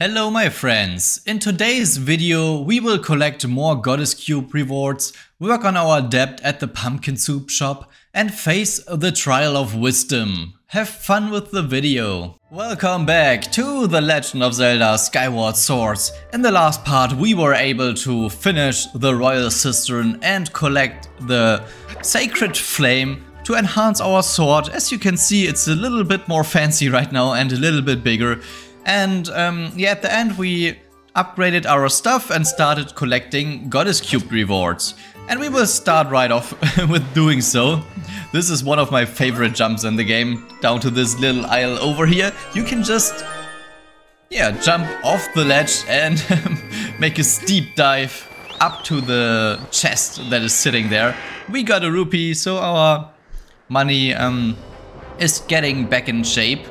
Hello my friends, in today's video we will collect more Goddess Cube rewards, work on our debt at the Pumpkin Soup shop and face the Trial of Wisdom. Have fun with the video. Welcome back to The Legend of Zelda Skyward Swords. In the last part we were able to finish the Royal Cistern and collect the Sacred Flame to enhance our sword. As you can see it's a little bit more fancy right now and a little bit bigger. And um, yeah, at the end we upgraded our stuff and started collecting Goddess Cube rewards. And we will start right off with doing so. This is one of my favorite jumps in the game, down to this little isle over here. You can just, yeah, jump off the ledge and make a steep dive up to the chest that is sitting there. We got a rupee, so our money um, is getting back in shape.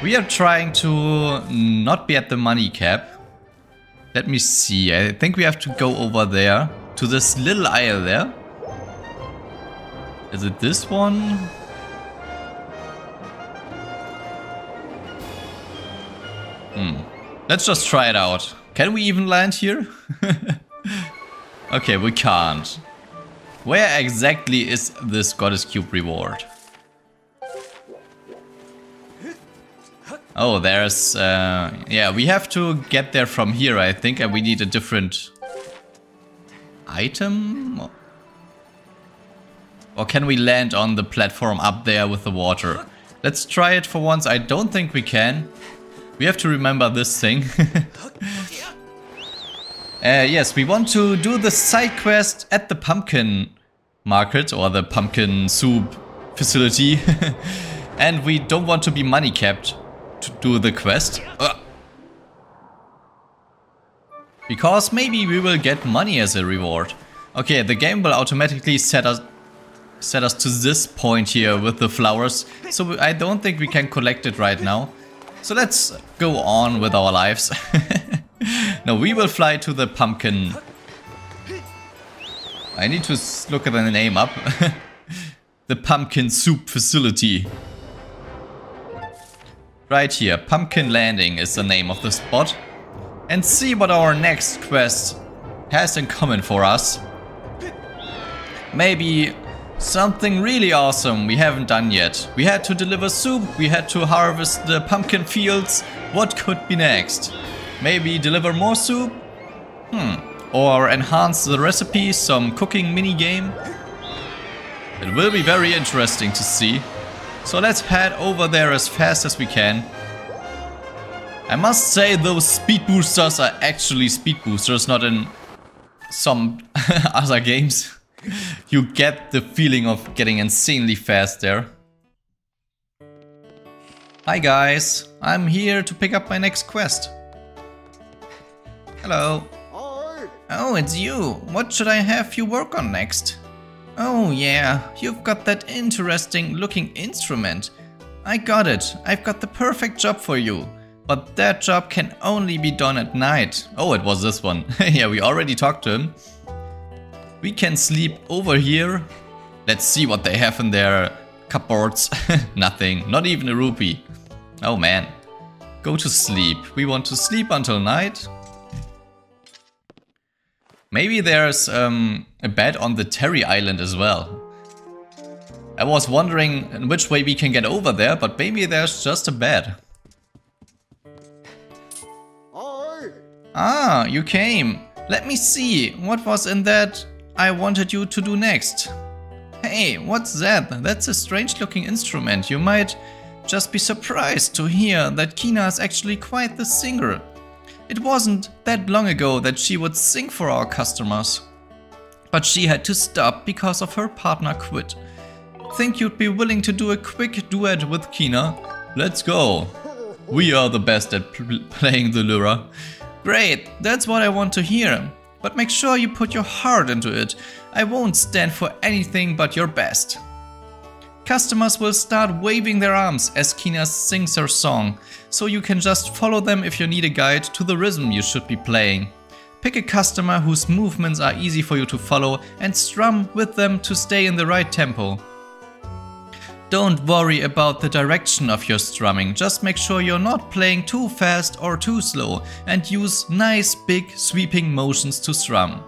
We are trying to not be at the money cap. Let me see. I think we have to go over there to this little isle there. Is it this one? Hmm. Let's just try it out. Can we even land here? okay, we can't. Where exactly is this Goddess Cube reward? Oh, there's... Uh, yeah, we have to get there from here, I think, and we need a different item? Or can we land on the platform up there with the water? Let's try it for once. I don't think we can. We have to remember this thing. uh, yes, we want to do the side quest at the pumpkin market or the pumpkin soup facility. and we don't want to be money capped to do the quest. Uh. Because maybe we will get money as a reward. Okay, the game will automatically set us set us to this point here with the flowers. So I don't think we can collect it right now. So let's go on with our lives. now we will fly to the pumpkin. I need to look at the name up. the pumpkin soup facility. Right here, Pumpkin Landing is the name of the spot. And see what our next quest has in common for us. Maybe something really awesome we haven't done yet. We had to deliver soup, we had to harvest the pumpkin fields. What could be next? Maybe deliver more soup? Hmm. Or enhance the recipe, some cooking mini game? It will be very interesting to see. So let's head over there as fast as we can. I must say those speed boosters are actually speed boosters, not in some other games. you get the feeling of getting insanely fast there. Hi guys, I'm here to pick up my next quest. Hello. Oh, it's you. What should I have you work on next? Oh yeah, you've got that interesting looking instrument. I got it. I've got the perfect job for you. But that job can only be done at night. Oh, it was this one. yeah, we already talked to him. We can sleep over here. Let's see what they have in their cupboards. Nothing, not even a rupee. Oh man. Go to sleep. We want to sleep until night. Maybe there's um, a bed on the Terry Island as well. I was wondering in which way we can get over there, but maybe there's just a bed. Ah, you came. Let me see, what was in that I wanted you to do next? Hey, what's that? That's a strange looking instrument. You might just be surprised to hear that Kina is actually quite the singer. It wasn't that long ago that she would sing for our customers. But she had to stop because of her partner quit. Think you'd be willing to do a quick duet with Kina? Let's go! We are the best at playing the lura. Great, that's what I want to hear. But make sure you put your heart into it. I won't stand for anything but your best. Customers will start waving their arms as Kina sings her song, so you can just follow them if you need a guide to the rhythm you should be playing. Pick a customer whose movements are easy for you to follow and strum with them to stay in the right tempo. Don't worry about the direction of your strumming, just make sure you're not playing too fast or too slow and use nice big sweeping motions to strum.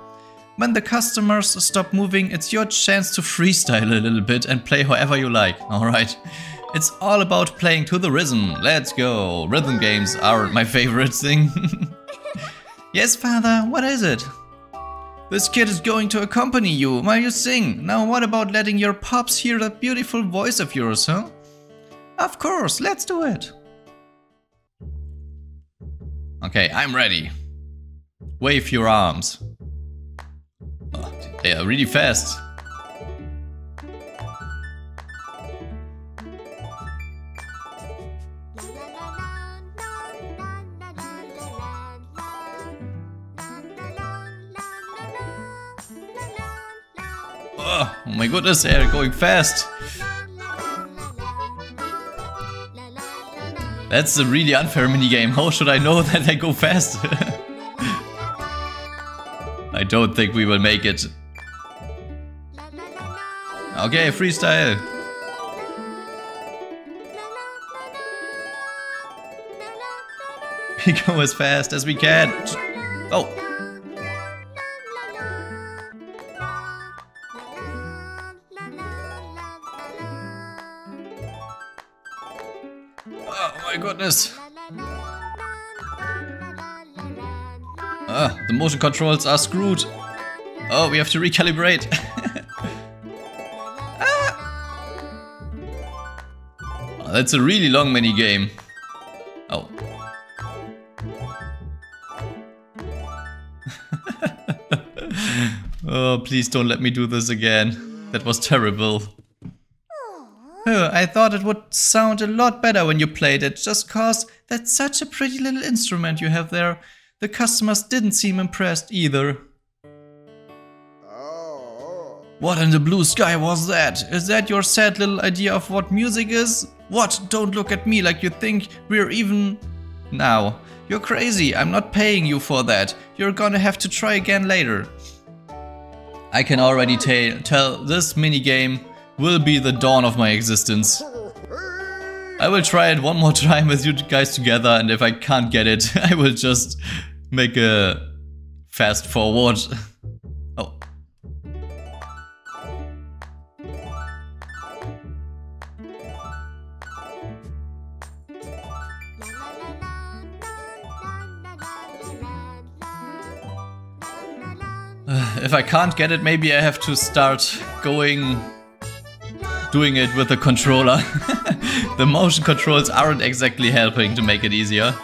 When the customers stop moving, it's your chance to freestyle a little bit and play however you like, alright? It's all about playing to the rhythm, let's go! Rhythm games are my favorite thing. yes, father, what is it? This kid is going to accompany you while you sing. Now what about letting your pops hear that beautiful voice of yours, huh? Of course, let's do it. Okay, I'm ready. Wave your arms. They are really fast. Oh, oh my goodness, they're going fast. That's a really unfair minigame. How should I know that they go fast? I don't think we will make it. Okay, freestyle. We go as fast as we can. Oh, Oh my goodness. Ah, the motion controls are screwed. Oh, we have to recalibrate. that's a really long mini game. Oh. oh, please don't let me do this again. That was terrible. Oh, I thought it would sound a lot better when you played it, just cause that's such a pretty little instrument you have there. The customers didn't seem impressed either. What in the blue sky was that? Is that your sad little idea of what music is? What? Don't look at me like you think we're even... Now. You're crazy, I'm not paying you for that. You're gonna have to try again later. I can already tell this minigame will be the dawn of my existence. I will try it one more time with you guys together and if I can't get it, I will just make a fast forward. if I can't get it, maybe I have to start going doing it with the controller. the motion controls aren't exactly helping to make it easier.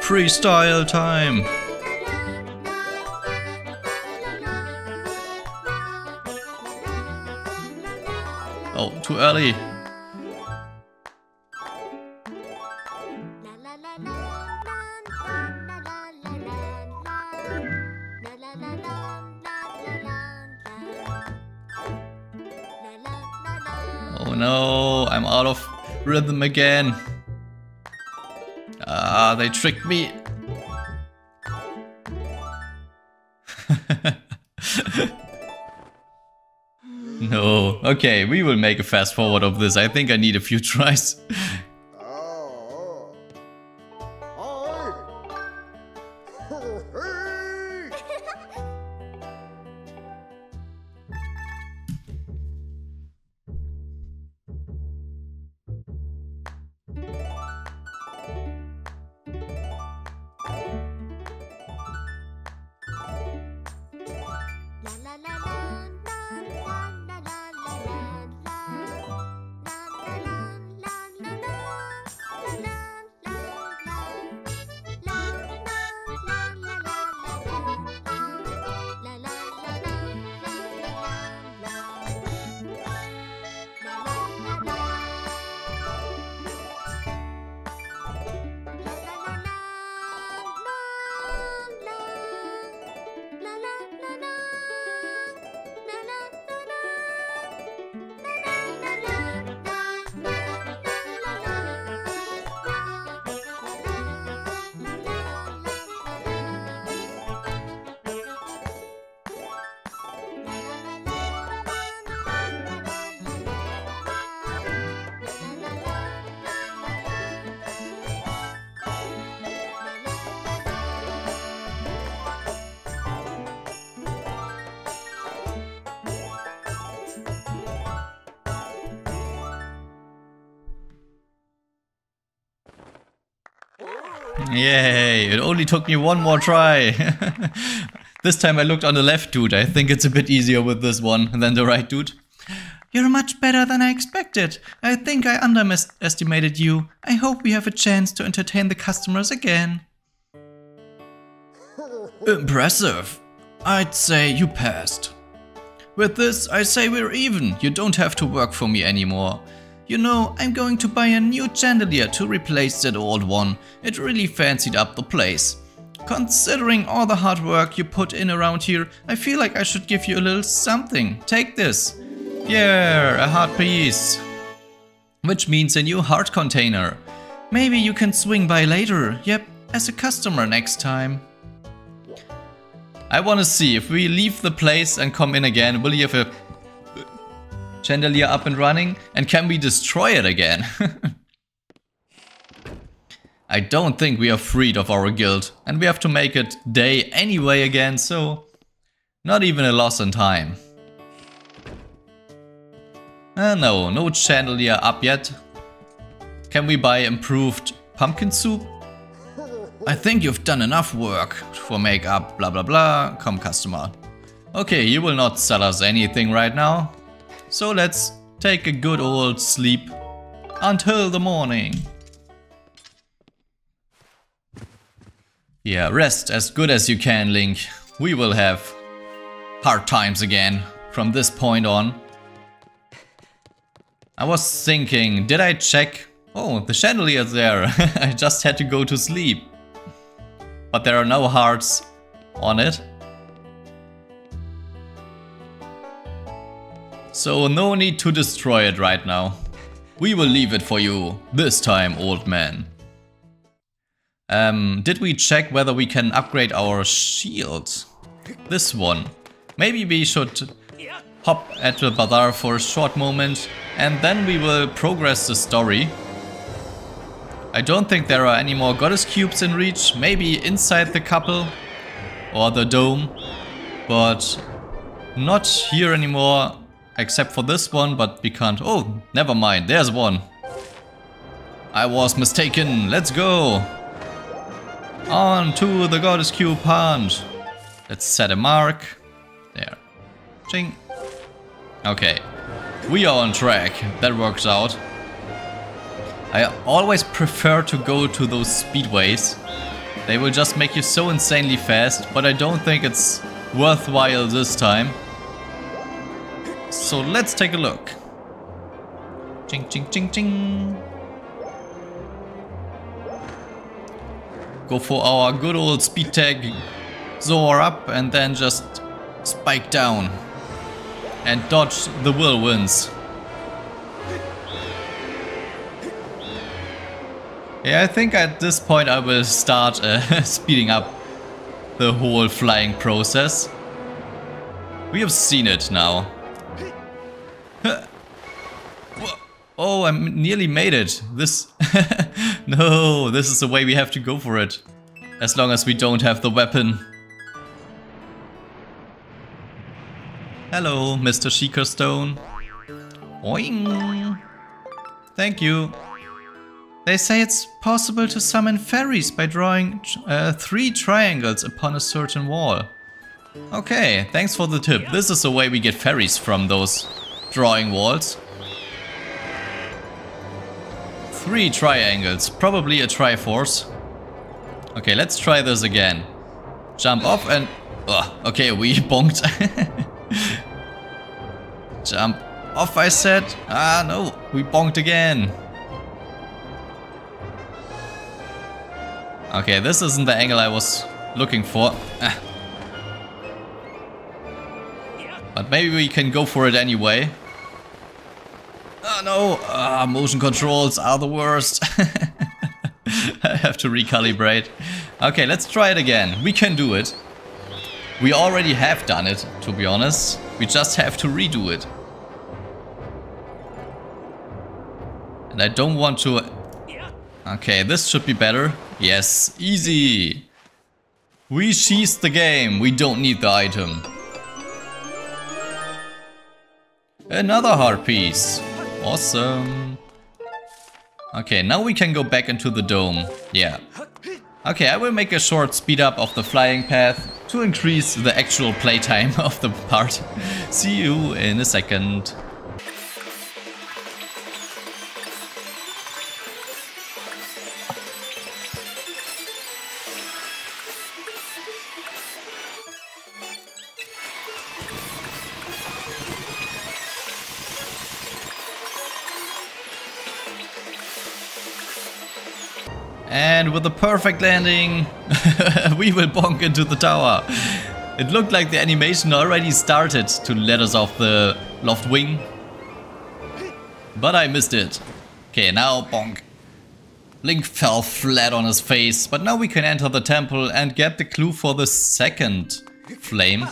Freestyle time! Too early. Oh no, I'm out of rhythm again. Ah, they tricked me. Okay, we will make a fast forward of this. I think I need a few tries. Yay, it only took me one more try. this time I looked on the left dude. I think it's a bit easier with this one than the right dude. You're much better than I expected. I think I underestimated you. I hope we have a chance to entertain the customers again. Impressive. I'd say you passed. With this, I say we're even. You don't have to work for me anymore. You know, I'm going to buy a new chandelier to replace that old one. It really fancied up the place. Considering all the hard work you put in around here, I feel like I should give you a little something. Take this. Yeah, a heart piece. Which means a new heart container. Maybe you can swing by later, yep, as a customer next time. I wanna see, if we leave the place and come in again, will you have a chandelier up and running? And can we destroy it again? I don't think we are freed of our guild, and we have to make it day anyway again, so not even a loss in time. Uh, no, no chandelier up yet. Can we buy improved pumpkin soup? I think you've done enough work for makeup, blah blah blah, come customer. Okay, you will not sell us anything right now. So let's take a good old sleep until the morning. Yeah, rest as good as you can, Link. We will have hard times again from this point on. I was thinking, did I check? Oh, the chandelier is there. I just had to go to sleep. But there are no hearts on it. So no need to destroy it right now. We will leave it for you, this time, old man. Um, did we check whether we can upgrade our shield? This one. Maybe we should hop at the bazaar for a short moment and then we will progress the story. I don't think there are any more goddess cubes in reach, maybe inside the couple or the dome, but not here anymore except for this one, but we can't... Oh, never mind, there's one. I was mistaken, let's go! On to the goddess cube hunt! Let's set a mark. There. Ching. Okay. We are on track. That works out. I always prefer to go to those speedways. They will just make you so insanely fast, but I don't think it's worthwhile this time. So let's take a look. Ching ching ching ching. Go for our good old speed tag, soar up and then just spike down and dodge the whirlwinds. Yeah, I think at this point I will start uh, speeding up the whole flying process. We have seen it now. Oh, I nearly made it. This... no, this is the way we have to go for it. As long as we don't have the weapon. Hello, Mr. Sheikah Stone. Oing. Thank you. They say it's possible to summon fairies by drawing uh, three triangles upon a certain wall. Okay, thanks for the tip. This is the way we get fairies from those drawing walls. Three triangles, probably a triforce. Okay, let's try this again. Jump off and... Oh, okay, we bonked. Jump off, I said. Ah, no, we bonked again. Okay, this isn't the angle I was looking for. Ah. But maybe we can go for it anyway. Oh no, ah, motion controls are the worst. I have to recalibrate. Okay, let's try it again. We can do it. We already have done it, to be honest. We just have to redo it. And I don't want to... Okay, this should be better. Yes, easy. We sheathed the game. We don't need the item. Another heart piece. Awesome. Okay, now we can go back into the dome. Yeah. Okay, I will make a short speed up of the flying path to increase the actual playtime of the part. See you in a second. With a perfect landing, we will bonk into the tower. It looked like the animation already started to let us off the Loftwing. But I missed it. Okay, now bonk. Link fell flat on his face, but now we can enter the temple and get the clue for the second flame.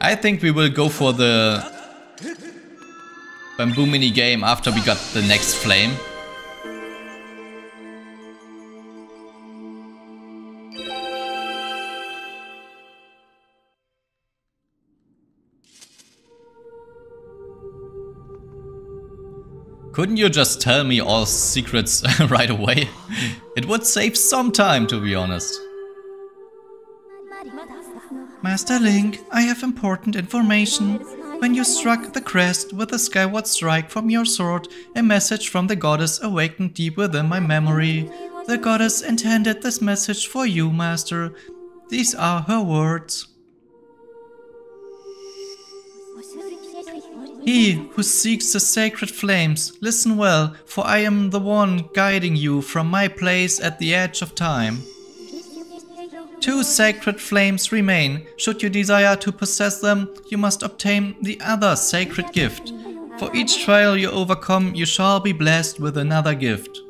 I think we will go for the bamboo mini game after we got the next flame. Couldn't you just tell me all secrets right away? It would save some time, to be honest. Master Link, I have important information. When you struck the crest with a skyward strike from your sword, a message from the goddess awakened deep within my memory. The goddess intended this message for you, Master. These are her words. He who seeks the sacred flames, listen well, for I am the one guiding you from my place at the edge of time. Two sacred flames remain. Should you desire to possess them, you must obtain the other sacred gift. For each trial you overcome, you shall be blessed with another gift.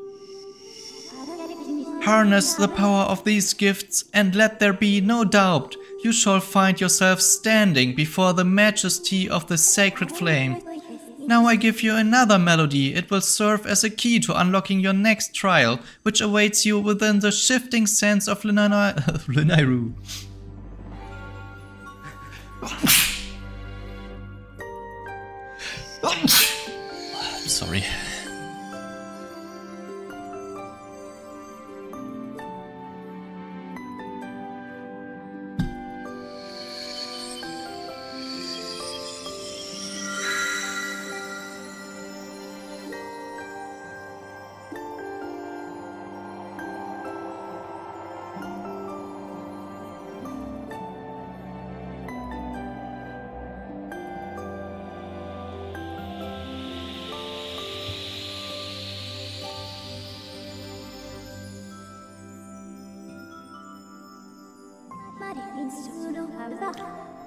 Harness the power of these gifts, and let there be no doubt you shall find yourself standing before the majesty of the sacred flame. Now I give you another melody. It will serve as a key to unlocking your next trial, which awaits you within the shifting sands of Lanayru. Sorry.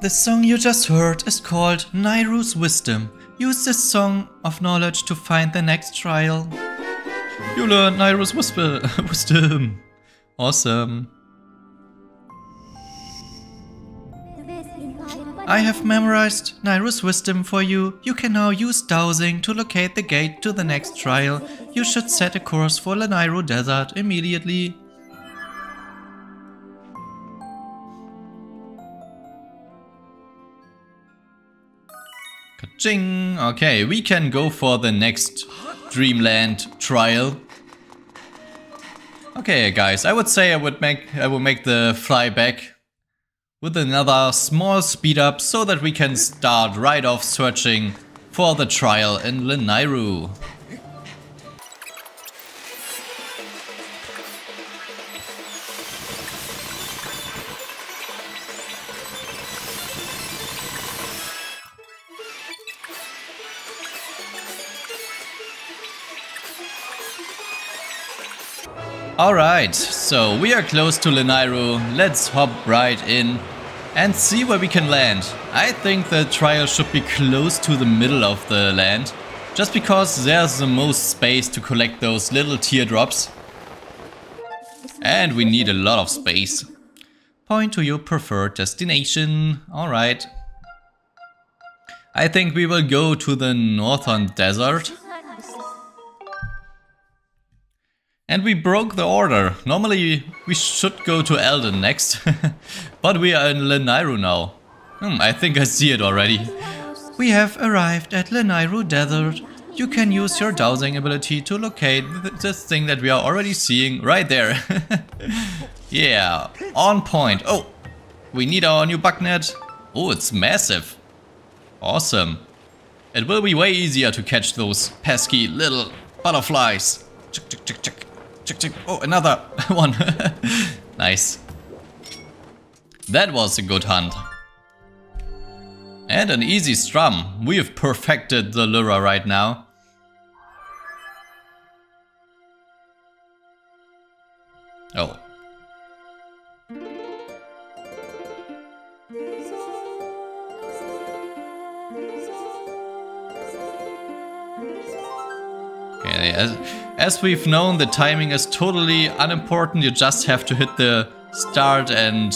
The song you just heard is called Nayru's Wisdom. Use this song of knowledge to find the next trial. You learned Nayru's wisdom. Awesome. I have memorized Nayru's wisdom for you. You can now use dowsing to locate the gate to the next trial. You should set a course for Lanayru Desert immediately. Ching. Okay, we can go for the next Dreamland trial. Okay, guys, I would say I would make I will make the fly back with another small speed up so that we can start right off searching for the trial in Lanayru. Alright, so we are close to Lanayru, let's hop right in and see where we can land. I think the trial should be close to the middle of the land, just because there's the most space to collect those little teardrops. And we need a lot of space. Point to your preferred destination. Alright. I think we will go to the northern desert. And we broke the order. Normally we should go to Eldin next. but we are in Lanayru now. Hmm, I think I see it already. We have arrived at Lanayru Desert. You can use your dowsing ability to locate this thing that we are already seeing right there. Yeah, on point. Oh, we need our new bug net. Oh, it's massive. Awesome. It will be way easier to catch those pesky little butterflies. Chick. Chick, chick. Oh, another one. nice. That was a good hunt. And an easy strum. We have perfected the lure right now. Oh, As, as we've known, the timing is totally unimportant. You just have to hit the start and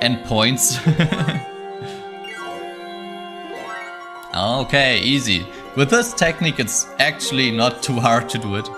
end points. okay, easy. With this technique, it's actually not too hard to do it.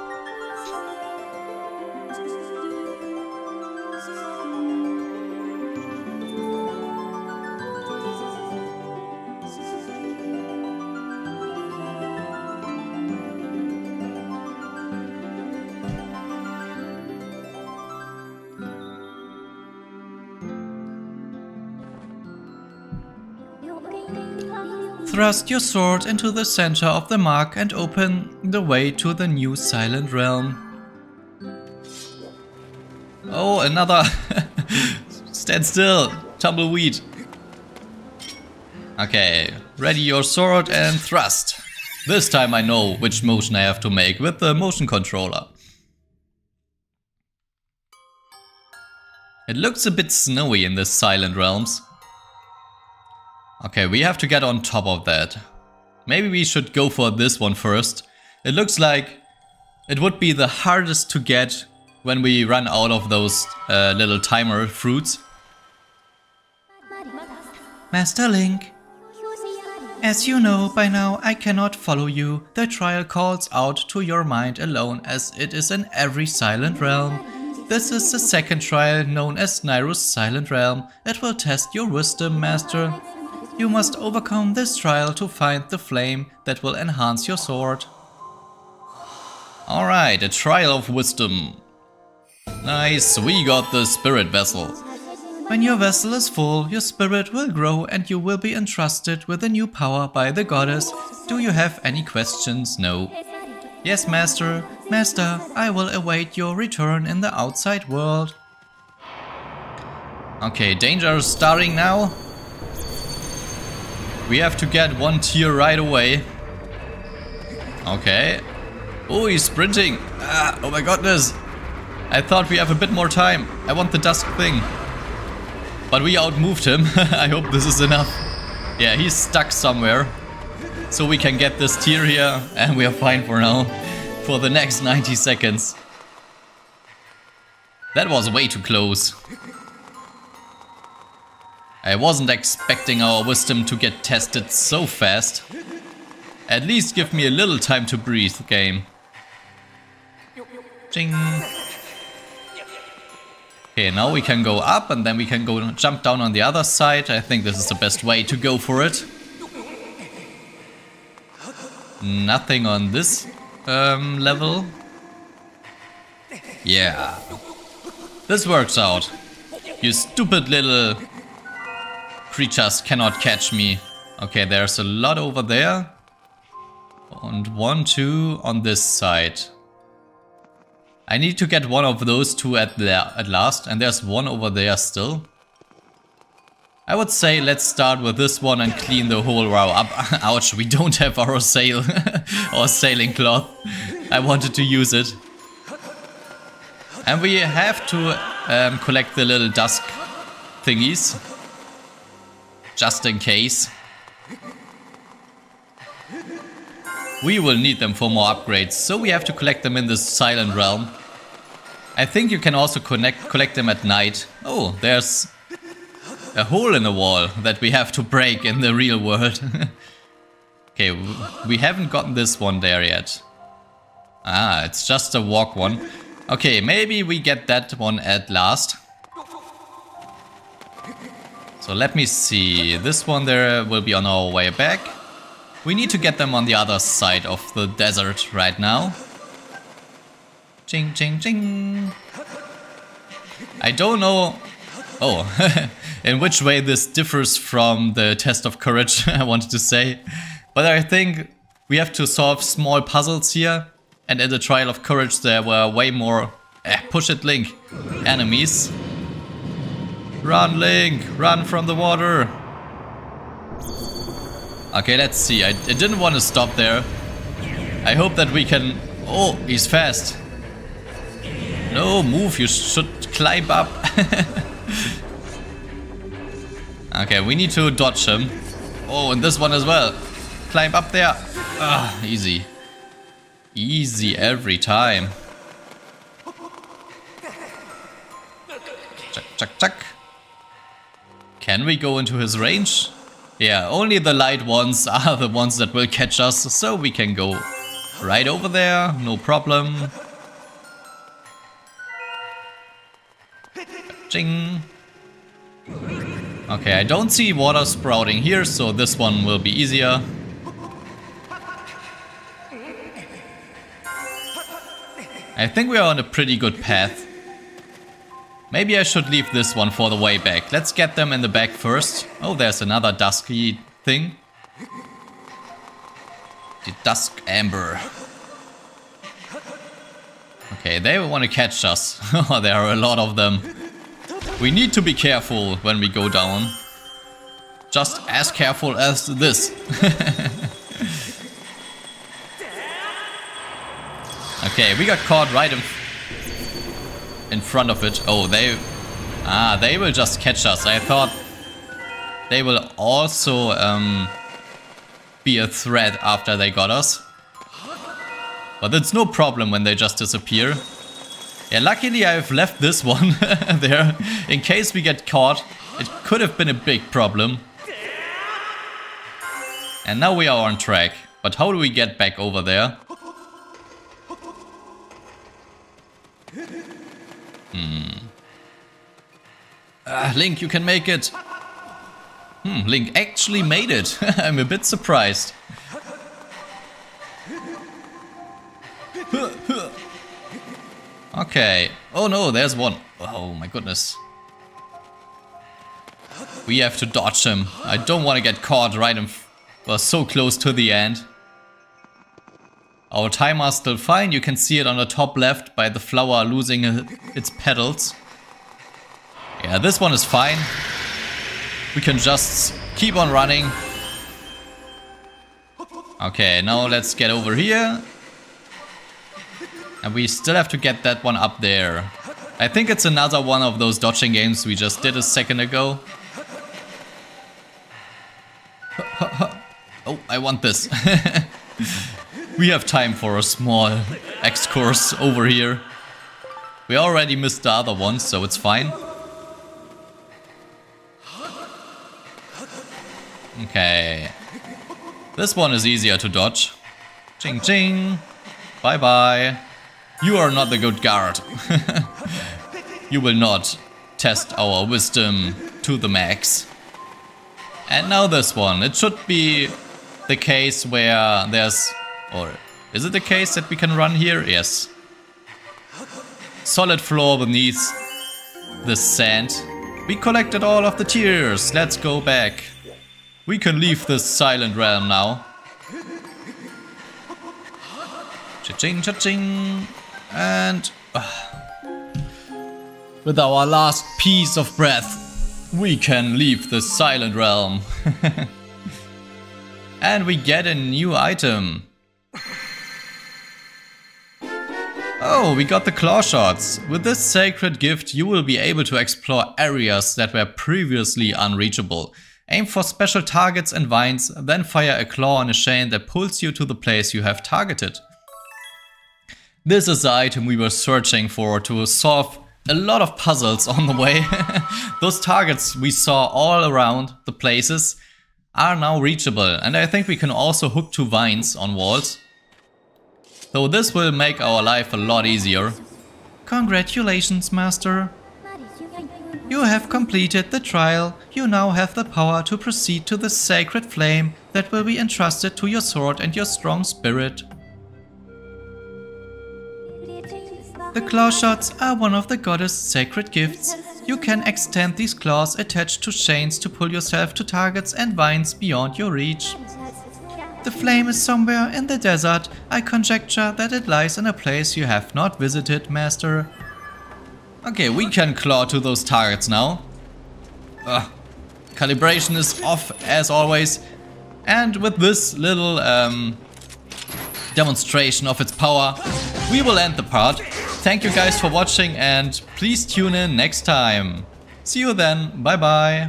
Thrust your sword into the center of the mark and open the way to the new Silent Realm. Oh, another... Stand still, tumbleweed. Okay, ready your sword and thrust. This time I know which motion I have to make with the motion controller. It looks a bit snowy in the Silent Realms. Okay, we have to get on top of that. Maybe we should go for this one first. It looks like it would be the hardest to get when we run out of those uh, little timer fruits. Master Link, as you know by now, I cannot follow you. The trial calls out to your mind alone as it is in every silent realm. This is the second trial known as Nayru's Silent Realm. It will test your wisdom, Master. You must overcome this trial to find the flame that will enhance your sword. Alright, a trial of wisdom. Nice, we got the spirit vessel. When your vessel is full, your spirit will grow and you will be entrusted with a new power by the goddess. Do you have any questions? No. Yes, master. Master, I will await your return in the outside world. Okay, danger starting now. We have to get one tear right away. Okay. Oh, he's sprinting. Ah, oh my goodness. I thought we have a bit more time. I want the dusk thing. But we outmoved him. I hope this is enough. Yeah, he's stuck somewhere. So we can get this tear here and we are fine for now. For the next 90 seconds. That was way too close. I wasn't expecting our wisdom to get tested so fast. At least give me a little time to breathe, game. Ching. Okay, now we can go up and then we can go jump down on the other side. I think this is the best way to go for it. Nothing on this um, level. Yeah. This works out. You stupid little creatures cannot catch me. Okay, there's a lot over there. And one, two on this side. I need to get one of those two at there at last. And there's one over there still. I would say let's start with this one and clean the whole row up. Ouch, we don't have our sail or sailing cloth. I wanted to use it. And we have to um, collect the little dusk thingies just in case. We will need them for more upgrades, so we have to collect them in this silent realm. I think you can also connect, collect them at night. Oh, there's a hole in the wall that we have to break in the real world. okay, we haven't gotten this one there yet. Ah, it's just a walk one. Okay, maybe we get that one at last. So let me see. This one there will be on our way back. We need to get them on the other side of the desert right now. Ching, ching, ching. I don't know... Oh, in which way this differs from the test of courage, I wanted to say. But I think we have to solve small puzzles here. And in the trial of courage there were way more... Eh, push it, Link. Enemies. Run, Link! Run from the water! Okay, let's see. I, I didn't want to stop there. I hope that we can... Oh, he's fast. No, move. You should climb up. okay, we need to dodge him. Oh, and this one as well. Climb up there. Ah, easy. Easy every time. Chuck, chuck, chuck. Can we go into his range? Yeah, only the light ones are the ones that will catch us, so we can go right over there, no problem. Ching. Okay, I don't see water sprouting here, so this one will be easier. I think we are on a pretty good path. Maybe I should leave this one for the way back. Let's get them in the back first. Oh, there's another dusky thing. The dusk amber. Okay, they want to catch us. Oh, there are a lot of them. We need to be careful when we go down. Just as careful as this. okay, we got caught right in in front of it. Oh, they... Ah, they will just catch us. I thought they will also um, be a threat after they got us. But it's no problem when they just disappear. Yeah, luckily I've left this one there in case we get caught. It could have been a big problem. And now we are on track. But how do we get back over there? Hmm. Ah, Link, you can make it. Hmm, Link actually made it. I'm a bit surprised. Okay. Oh no, there's one. Oh my goodness. We have to dodge him. I don't want to get caught right in... We're so close to the end. Our timer is still fine. You can see it on the top left by the flower losing its petals. Yeah, this one is fine. We can just keep on running. Okay, now let's get over here. And we still have to get that one up there. I think it's another one of those dodging games we just did a second ago. oh, I want this. We have time for a small excurse over here. We already missed the other ones, so it's fine. Okay. This one is easier to dodge. Ching ching. Bye bye. You are not the good guard. you will not test our wisdom to the max. And now this one. It should be the case where there's or is it the case that we can run here? Yes. Solid floor beneath the sand. We collected all of the tears. Let's go back. We can leave this silent realm now. Cha-ching, cha-ching. And... Uh, with our last piece of breath, we can leave the silent realm. and we get a new item. Oh, we got the claw shots. With this sacred gift, you will be able to explore areas that were previously unreachable. Aim for special targets and vines, then fire a claw on a chain that pulls you to the place you have targeted. This is the item we were searching for to solve a lot of puzzles on the way. Those targets we saw all around the places are now reachable and I think we can also hook two vines on walls. So this will make our life a lot easier. Congratulations, Master. You have completed the trial. You now have the power to proceed to the sacred flame that will be entrusted to your sword and your strong spirit. The claw shots are one of the goddess' sacred gifts. You can extend these claws attached to chains to pull yourself to targets and vines beyond your reach. The flame is somewhere in the desert. I conjecture that it lies in a place you have not visited, Master. Okay, we can claw to those targets now. Ugh. Calibration is off as always. And with this little um, demonstration of its power, we will end the part. Thank you guys for watching and please tune in next time. See you then. Bye bye.